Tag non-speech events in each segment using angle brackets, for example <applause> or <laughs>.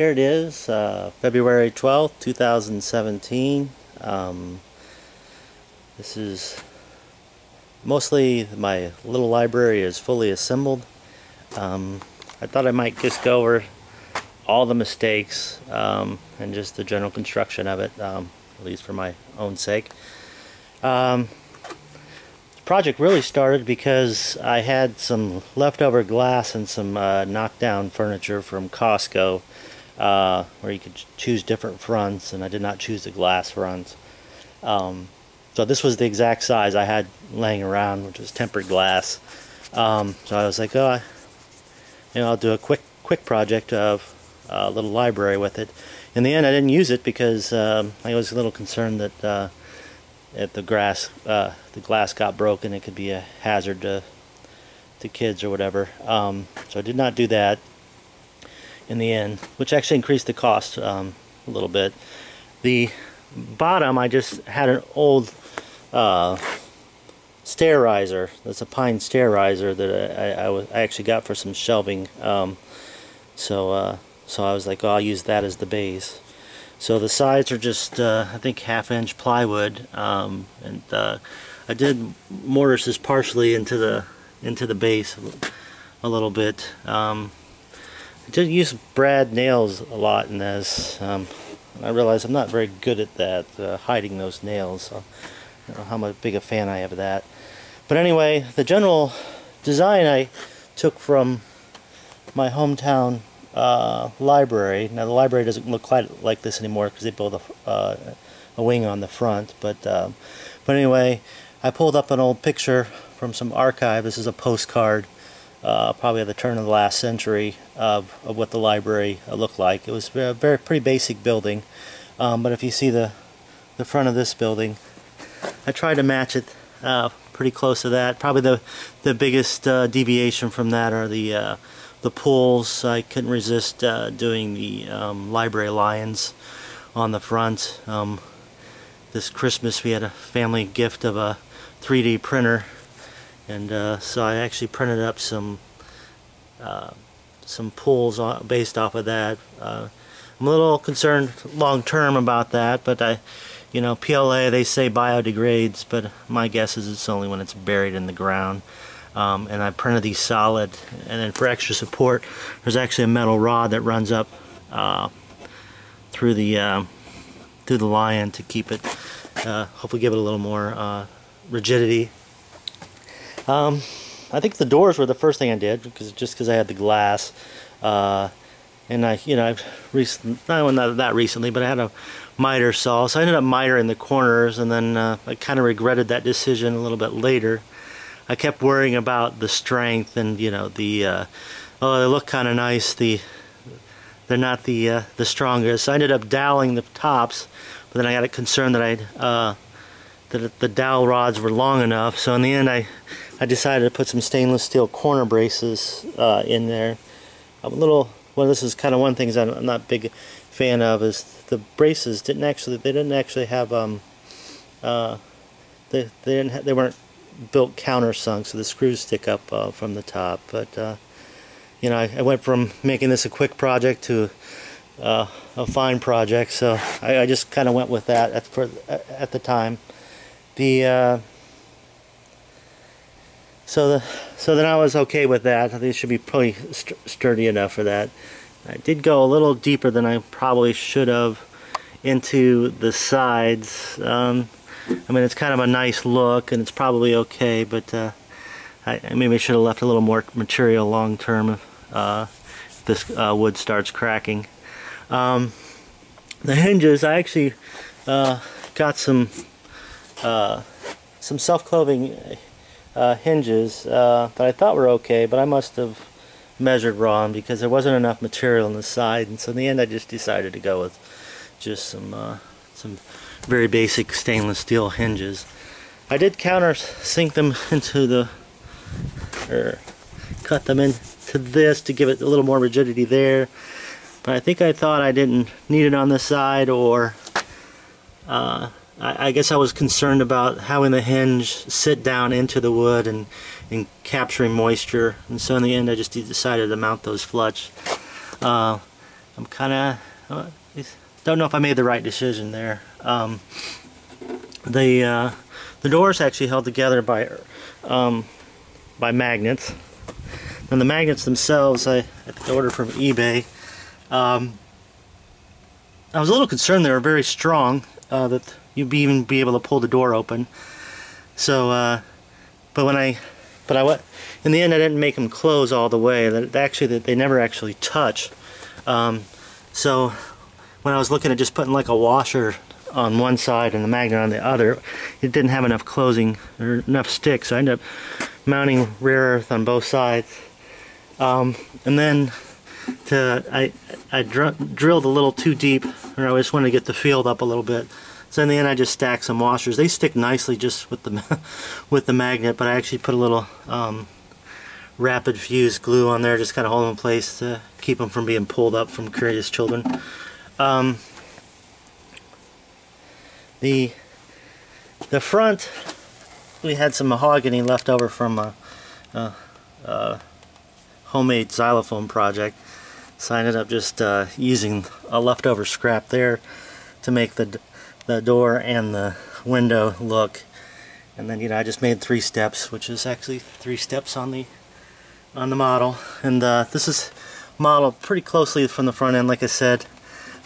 here it is, uh, February 12th, 2017. Um, this is mostly my little library is fully assembled. Um, I thought I might just go over all the mistakes um, and just the general construction of it, um, at least for my own sake. Um, the project really started because I had some leftover glass and some uh, knockdown furniture from Costco uh, where you could choose different fronts and I did not choose the glass fronts. Um, so this was the exact size I had laying around, which was tempered glass. Um, so I was like, oh, I, you know, I'll do a quick quick project of a little library with it. In the end, I didn't use it because um, I was a little concerned that uh, if the grass, uh, the glass got broken, it could be a hazard to to kids or whatever. Um, so I did not do that in the end, which actually increased the cost um, a little bit. The bottom, I just had an old uh, stair riser. That's a pine stair riser that I, I, I actually got for some shelving. Um, so, uh, so I was like, oh, I'll use that as the base. So the sides are just, uh, I think, half-inch plywood, um, and uh, I did mortise this partially into the into the base a little bit. Um, did use brad nails a lot in this. Um, I realize I'm not very good at that, uh, hiding those nails. So I don't know how much big a fan I have of that. But anyway, the general design I took from my hometown uh, library. Now the library doesn't look quite like this anymore because they built a, uh, a, wing on the front. But um, but anyway, I pulled up an old picture from some archive. This is a postcard uh, probably at the turn of the last century of, of what the library uh, looked like. It was a very pretty basic building, um, but if you see the the front of this building, I tried to match it uh, pretty close to that. Probably the the biggest uh, deviation from that are the uh, the pulls. I couldn't resist uh, doing the um, library lions on the front. Um, this Christmas we had a family gift of a 3D printer and uh, so I actually printed up some uh, some pulls based off of that. Uh, I'm a little concerned long term about that, but I, you know, PLA they say biodegrades, but my guess is it's only when it's buried in the ground. Um, and I printed these solid, and then for extra support, there's actually a metal rod that runs up uh, through the uh, through the lion to keep it, uh, hopefully give it a little more rigidity um, I think the doors were the first thing I did because just because I had the glass, uh, and I, you know, I've recently not that recently, but I had a miter saw, so I ended up mitering the corners, and then uh, I kind of regretted that decision a little bit later. I kept worrying about the strength and you know the uh, oh they look kind of nice the they're not the uh, the strongest. So I ended up doweling the tops, but then I got concerned that I'd uh, that the dowel rods were long enough. So in the end, I I decided to put some stainless steel corner braces uh, in there. A little, well, this is kind of one thing I'm not a big fan of is the braces didn't actually, they didn't actually have, um, uh, they, they didn't, have, they weren't built countersunk, so the screws stick up uh, from the top. But uh, you know, I, I, went from making this a quick project to uh, a fine project, so I, I just kind of went with that at, for, at the time. The uh, so the so then I was okay with that. I think it should be probably st sturdy enough for that. I did go a little deeper than I probably should have into the sides. Um, I mean, it's kind of a nice look, and it's probably okay, but uh, I, maybe I should have left a little more material long term if uh, this uh, wood starts cracking. Um, the hinges, I actually uh, got some uh, some self-closing uh, hinges uh, that I thought were okay, but I must have measured wrong because there wasn't enough material on the side, and so in the end I just decided to go with just some uh, some very basic stainless steel hinges. I did countersink them <laughs> into the, or cut them into this to give it a little more rigidity there, but I think I thought I didn't need it on the side or uh, I, I guess I was concerned about having the hinge sit down into the wood and, and capturing moisture and so in the end I just decided to mount those flush. Uh, I'm kind of don't know if I made the right decision there. Um, the uh, the doors actually held together by um, by magnets. And the magnets themselves, I, I ordered from eBay. Um, I was a little concerned they were very strong, uh, that you'd be even be able to pull the door open. So, uh, but when I, but I went, in the end I didn't make them close all the way. That actually, that they never actually touch. Um, so when I was looking at just putting like a washer on one side and the magnet on the other, it didn't have enough closing or enough sticks. So I ended up mounting rare earth on both sides. Um, and then to I I dr drilled a little too deep, or I just wanted to get the field up a little bit. So in the end, I just stacked some washers. They stick nicely just with the <laughs> with the magnet, but I actually put a little um, rapid fuse glue on there, just kind of hold them in place to keep them from being pulled up from curious children. Um, the the front, we had some mahogany left over from a, a, a homemade xylophone project. So I ended up just uh, using a leftover scrap there to make the the door and the window look. And then you know I just made three steps, which is actually three steps on the on the model. And uh, this is modeled pretty closely from the front end, like I said.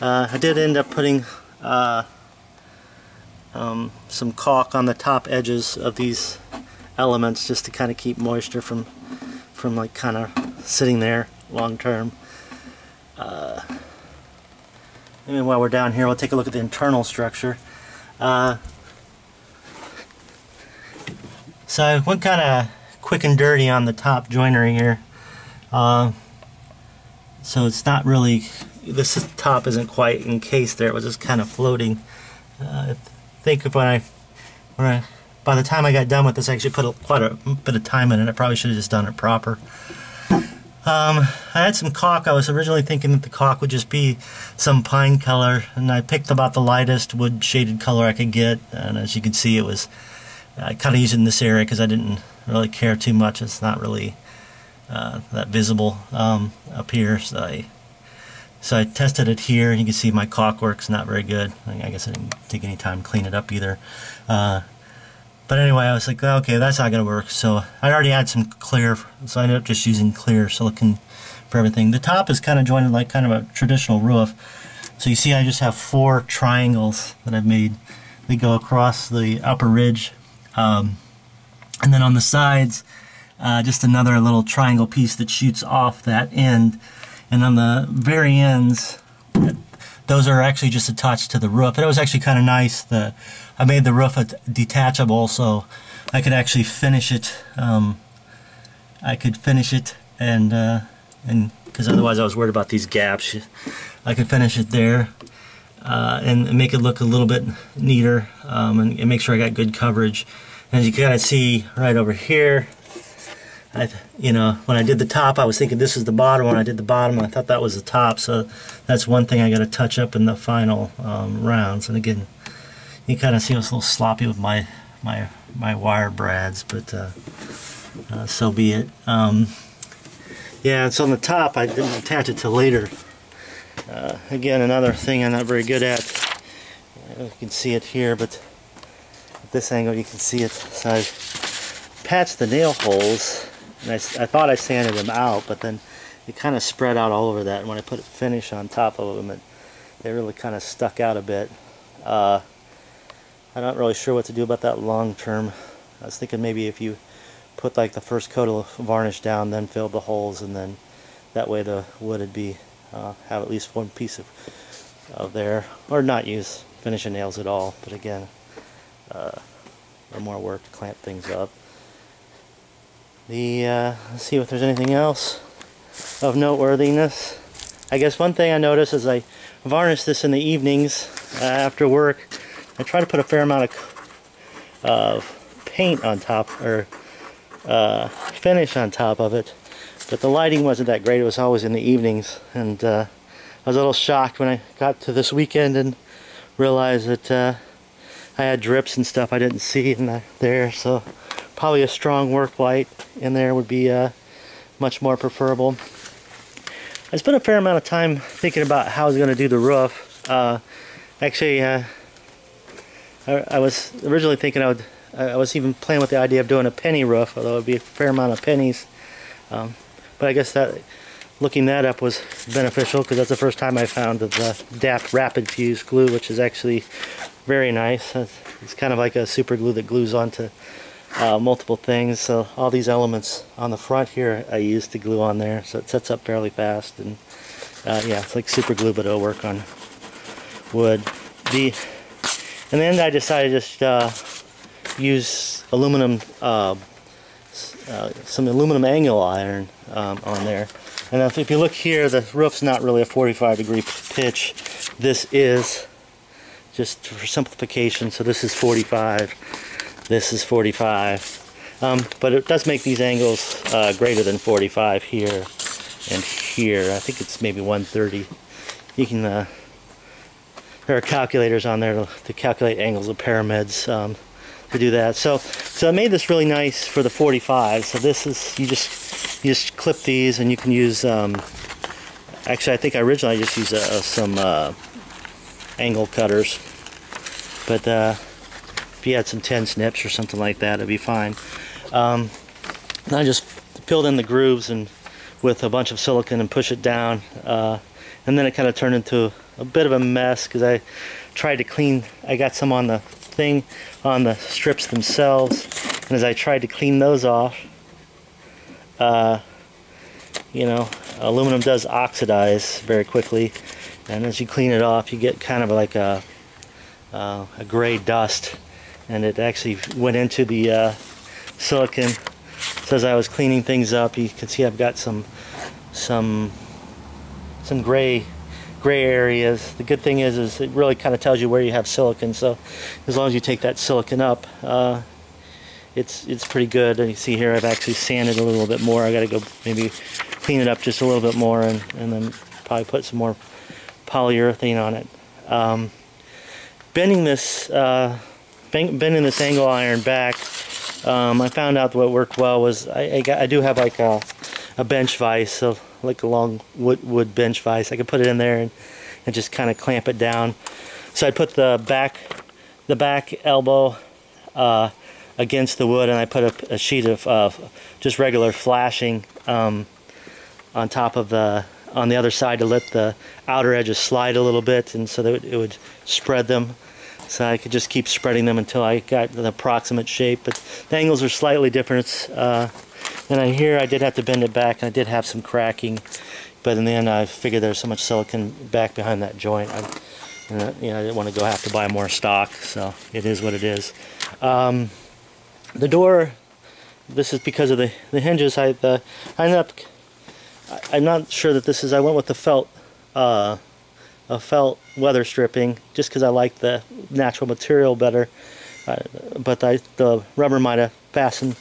Uh, I did end up putting uh, um, some caulk on the top edges of these elements just to kind of keep moisture from from like kind of sitting there long term. Uh, and while we're down here, we'll take a look at the internal structure. Uh, so I went kind of quick and dirty on the top joinery here. Uh, so it's not really, this top isn't quite encased there, it was just kind of floating. Uh, I think when I, when I, by the time I got done with this, I actually put a, quite a bit of time in it. I probably should have just done it proper. Um, I had some caulk. I was originally thinking that the caulk would just be some pine color, and I picked about the lightest wood shaded color I could get. And as you can see, it was I kind of used it in this area because I didn't really care too much. It's not really uh, that visible um, up here, so I so I tested it here. You can see my caulk works not very good. I guess I didn't take any time to clean it up either. Uh, but anyway, I was like, okay, that's not going to work. So I already had some clear, so I ended up just using clear silicon for everything. The top is kind of jointed like kind of a traditional roof. So you see I just have four triangles that I've made. They go across the upper ridge. Um, and then on the sides, uh, just another little triangle piece that shoots off that end. And on the very ends, those are actually just attached to the roof. And it was actually kind of nice. The I made the roof detachable so I could actually finish it. Um, I could finish it and uh, and because otherwise I was worried about these gaps. I could finish it there uh, and make it look a little bit neater um, and, and, make sure I got good coverage. And as you kind of see right over here, I, you know, when I did the top, I was thinking this is the bottom. When I did the bottom, I thought that was the top. So that's one thing I got to touch up in the final um, rounds. And again, you kind of see I was a little sloppy with my my my wire brads, but uh, uh, so be it. Um, yeah, it's on the top. I didn't attach it till later. Uh, again, another thing I'm not very good at. You can see it here, but at this angle you can see it. So I patched the nail holes, and I, I thought I sanded them out, but then it kind of spread out all over that. And when I put a finish on top of them, it, they really kind of stuck out a bit. I'm not really sure what to do about that long term. I was thinking maybe if you put like the first coat of varnish down, then fill the holes, and then that way the wood would be uh, have at least one piece of, of there, or not use finishing nails at all. But again, uh, more work to clamp things up. The uh, let's see if there's anything else of noteworthiness. I guess one thing I noticed is I varnish this in the evenings uh, after work I try to put a fair amount of uh, paint on top, or uh, finish on top of it, but the lighting wasn't that great. It was always in the evenings, and uh, I was a little shocked when I got to this weekend and realized that uh, I had drips and stuff I didn't see in the, there, so probably a strong work light in there would be uh, much more preferable. I spent a fair amount of time thinking about how I was going to do the roof. Uh, actually, uh, I, I, was originally thinking I would. I was even playing with the idea of doing a penny roof, although it would be a fair amount of pennies. Um, but I guess that looking that up was beneficial because that's the first time I found the, DAP Rapid Fuse glue, which is actually very nice. It's kind of like a super glue that glues onto uh, multiple things. So all these elements on the front here I use to glue on there, so it sets up fairly fast. And uh, yeah, it's like super glue, but it'll work on wood. The and then I decided to just uh, use aluminum, uh, uh, some aluminum angle iron um, on there. And if, if you look here, the roof's not really a 45 degree pitch. This is just for simplification. So this is 45. This is 45. Um, but it does make these angles uh, greater than 45 here and here. I think it's maybe 130. You can, uh, there are calculators on there to, to calculate angles of pyramids um, to do that. So, so I made this really nice for the 45. So this is, you just, you just clip these and you can use, um, actually I think I originally just used uh, some uh, angle cutters. But uh, if you had some tin snips or something like that, it'd be fine. Um, I just filled in the grooves and with a bunch of silicone and push it down. Uh, and then it kind of turned into a bit of a mess because I tried to clean, I got some on the thing, on the strips themselves. And as I tried to clean those off, uh, you know, aluminum does oxidize very quickly. And as you clean it off, you get kind of like a, uh, a gray dust. And it actually went into the uh, silicon. So as I was cleaning things up, you can see I've got some some some gray gray areas. The good thing is, is it really kind of tells you where you have silicon. So as long as you take that silicon up, uh, it's it's pretty good. And you see here, I've actually sanded a little bit more. I got to go maybe clean it up just a little bit more, and and then probably put some more polyurethane on it. Um, bending this uh, bending this angle iron back, um, I found out what worked well was I, I, got, I do have like a, a bench vise, so like a long wood, wood bench vise. I could put it in there and, and just kind of clamp it down. So I put the back the back elbow uh, against the wood and I put a, a sheet of uh, just regular flashing um, on top of the on the other side to let the outer edges slide a little bit and so that it would spread them so I could just keep spreading them until I got the approximate shape but the angles are slightly different uh, and I here I did have to bend it back and I did have some cracking but in the end I figured there's so much silicon back behind that joint I, uh, you know, I didn't want to go have to buy more stock so it is what it is. Um, the door this is because of the, the hinges. I, the, I ended up I'm not sure that this is I went with the felt uh, a felt weather stripping just because I like the natural material better uh, but I, the rubber might have fastened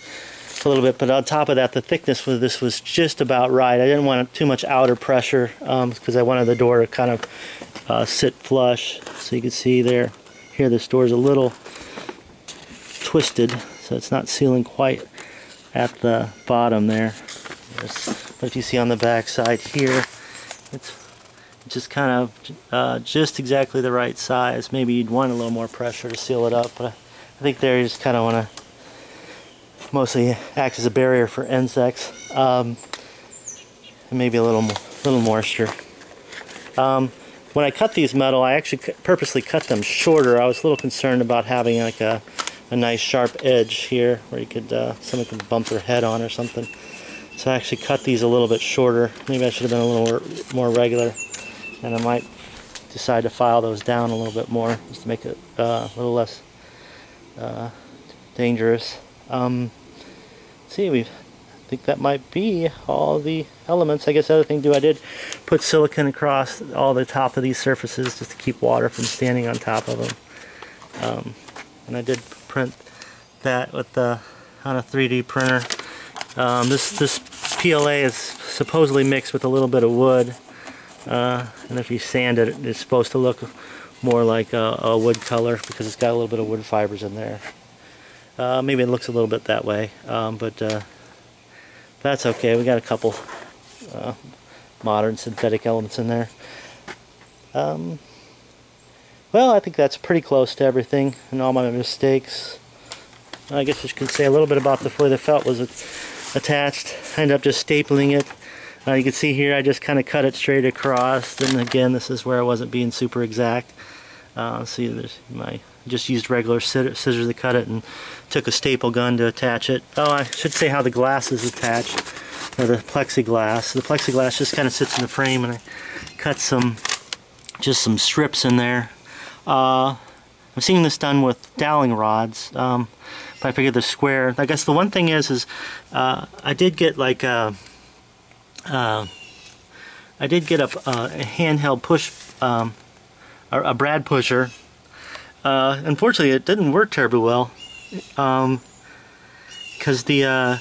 a little bit but on top of that the thickness for this was just about right. I didn't want too much outer pressure because um, I wanted the door to kind of uh, sit flush. So you can see there here this door is a little twisted so it's not sealing quite at the bottom there. But if you see on the back side here it's just kind of uh, just exactly the right size. Maybe you'd want a little more pressure to seal it up but I think there you just kind of want to mostly acts as a barrier for insects um, and maybe a little little moisture. Um, when I cut these metal, I actually purposely cut them shorter. I was a little concerned about having like a, a nice sharp edge here where you could uh, someone could bump their head on or something. So I actually cut these a little bit shorter. Maybe I should have been a little more regular, and I might decide to file those down a little bit more just to make it uh, a little less uh, dangerous. Um, see, we think that might be all the elements. I guess the other thing too, I did put silicon across all the top of these surfaces just to keep water from standing on top of them. Um, and I did print that with the on a 3D printer. Um, this this PLA is supposedly mixed with a little bit of wood, uh, and if you sand it, it's supposed to look more like a, a wood color because it's got a little bit of wood fibers in there. Uh, maybe it looks a little bit that way, um, but uh, that's okay. We got a couple uh, modern synthetic elements in there. Um, well, I think that's pretty close to everything and all my mistakes. I guess I can say a little bit about the way the felt was attached. I ended up just stapling it. Uh, you can see here I just kind of cut it straight across. Then again, this is where I wasn't being super exact. Uh, see, there's my just used regular scissors to cut it and took a staple gun to attach it. Oh, I should say how the glass is attached, or the plexiglass. The plexiglass just kind of sits in the frame, and I cut some, just some strips in there. Uh, I'm seeing this done with dowling rods. Um, but I figured the square. I guess the one thing is, is uh, I did get like a, uh, I did get a, a handheld push, um, a, a brad pusher uh, unfortunately, it didn't work terribly well because um, the uh,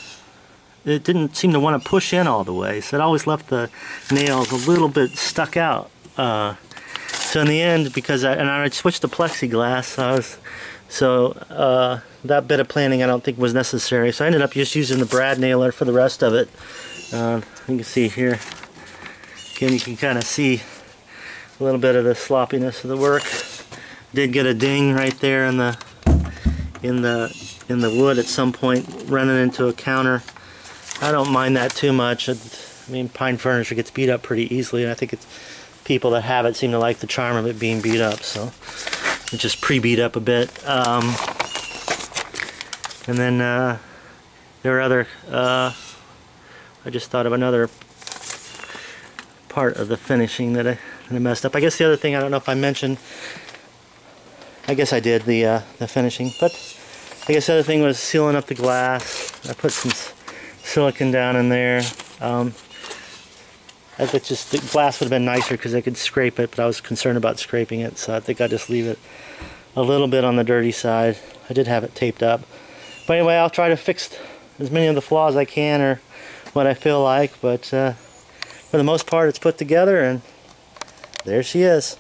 it didn't seem to want to push in all the way, so it always left the nails a little bit stuck out. Uh, so in the end, because I, and I switched to plexiglass, I was so uh, that bit of planning I don't think was necessary. So I ended up just using the brad nailer for the rest of it. Uh, you can see here, again, you can kind of see a little bit of the sloppiness of the work did get a ding right there in the in the in the wood at some point running into a counter. I don't mind that too much. I mean pine furniture gets beat up pretty easily and I think it's people that have it seem to like the charm of it being beat up so. It just pre-beat up a bit um, and then uh, there are other uh, I just thought of another part of the finishing that I, that I messed up. I guess the other thing I don't know if I mentioned I guess I did the uh, the finishing. But I guess the other thing was sealing up the glass. I put some silicon down in there. Um, I think just the glass would have been nicer because I could scrape it, but I was concerned about scraping it, so I think I just leave it a little bit on the dirty side. I did have it taped up. But anyway, I'll try to fix as many of the flaws I can or what I feel like, but uh, for the most part it's put together and there she is.